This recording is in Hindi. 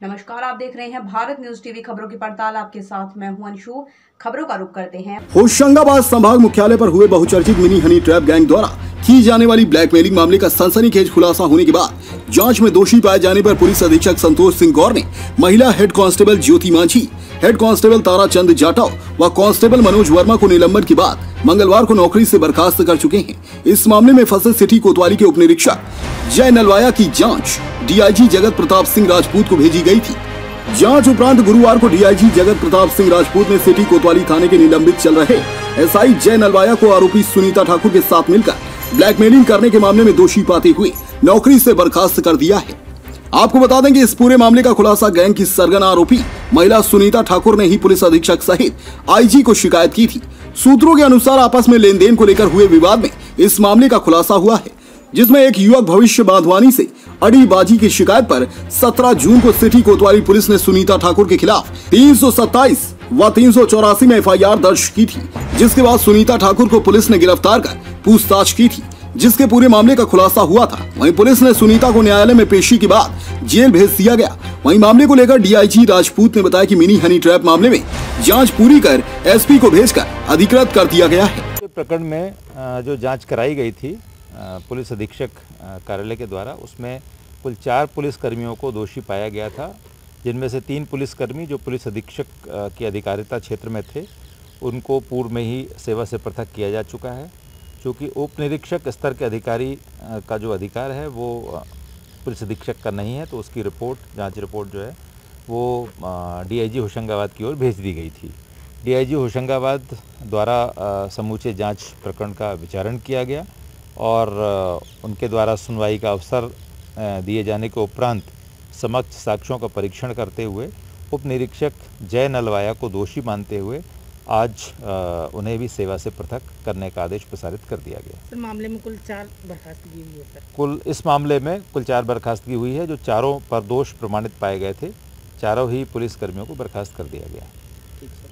नमस्कार, आप देख रहे हैं भारत न्यूज़ टीवी खबरों की पड़ताल। आपके साथ मैं हूँ अंशु। खबरों का रुख करते हैं। होशंगाबाद संभाग मुख्यालय पर हुए बहुचर्चित मिनी हनी ट्रैप गैंग द्वारा की जाने वाली ब्लैकमेलिंग मामले का सनसनीखेज खुलासा होने के बाद जाँच में दोषी पाए जाने पर पुलिस अधीक्षक संतोष सिंह गौर ने महिला head constable Jyoti Manjhi, head constable Tara Chand Jatav व कांस्टेबल मनोज वर्मा को निलंबन के बाद मंगलवार को नौकरी से बर्खास्त कर चुके हैं। इस मामले में फंसे सिटी कोतवाली के उप निरीक्षक जय नलवाया की जाँच डीआईजी जगत प्रताप सिंह राजपूत को भेजी गई थी। जाँच उपरांत गुरुवार को डीआईजी जगत प्रताप सिंह राजपूत ने सिटी कोतवाली थाने के निलंबित चल रहे एसआई जय नलवाया को आरोपी सुनीता ठाकुर के साथ मिलकर ब्लैकमेलिंग करने के मामले में दोषी पाते हुए नौकरी से बर्खास्त कर दिया है। आपको बता दें कि इस पूरे मामले का खुलासा गैंग की सरगना आरोपी, महिला सुनीता ठाकुर ने ही पुलिस अधीक्षक सहित आईजी को शिकायत की थी। सूत्रों के अनुसार आपस में लेन देन को लेकर हुए विवाद में इस मामले का खुलासा हुआ है, जिसमें एक युवक भविष्य बांधवानी से अड़ीबाजी की शिकायत पर 17 जून को सिटी कोतवाली पुलिस ने सुनीता ठाकुर के खिलाफ 327 व तीन सौ चौरासी में एफआईआर दर्ज की थी, जिसके बाद सुनीता ठाकुर को पुलिस ने गिरफ़्तार कर पूछताछ की थी, जिसके पूरे मामले का खुलासा हुआ था। वहीं पुलिस ने सुनीता को न्यायालय में पेशी के बाद जेल भेज दिया गया। वहीं मामले को लेकर डीआईजी राजपूत ने बताया कि मिनी हनी ट्रैप मामले में जाँच पूरी कर एसपी को भेजकर अधिकृत कर दिया गया है। प्रकरण में जो जाँच कराई गई थी पुलिस अधीक्षक कार्यालय के द्वारा, उसमें कुल चार पुलिस कर्मियों को दोषी पाया गया था, जिनमें से तीन पुलिसकर्मी जो पुलिस अधीक्षक की अधिकारिता क्षेत्र में थे, उनको पूर्व में ही सेवा से पृथक किया जा चुका है। चूँकि उप निरीक्षक स्तर के अधिकारी का जो अधिकार है, वो पुलिस अधीक्षक का नहीं है तो उसकी रिपोर्ट, जाँच रिपोर्ट जो है, वो डीआईजी होशंगाबाद की ओर भेज दी गई थी। डीआईजी होशंगाबाद द्वारा समूचे जाँच प्रकरण का विचारण किया गया और उनके द्वारा सुनवाई का अवसर दिए जाने के उपरांत समक्ष साक्ष्यों का परीक्षण करते हुए उप निरीक्षक जय नलवाया को दोषी मानते हुए आज उन्हें भी सेवा से पृथक करने का आदेश प्रसारित कर दिया गया। सर मामले में कुल चार बर्खास्तगी हुई है सर। कुल इस मामले में कुल चार बर्खास्तगी हुई है जो चारों पर दोष प्रमाणित पाए गए थे। चारों ही पुलिसकर्मियों को बर्खास्त कर दिया गया। ठीक सर।